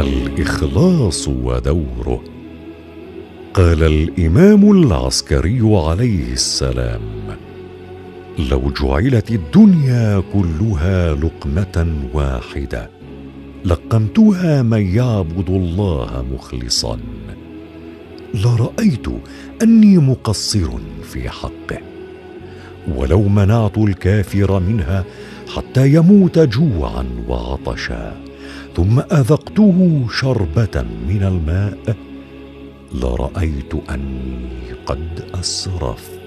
القصاص ودوره. قال الإمام العسكري عليه السلام لو جعلت الدنيا كلها لقمة واحدة لقمتها من يعبد الله مخلصا. لرأيت أني مقصر في حقه. ولو منعت الكافر منها حتى يموت جوعا وعطشا. ثم أذقته شربة من الماء لرأيت أني قد أسرفت.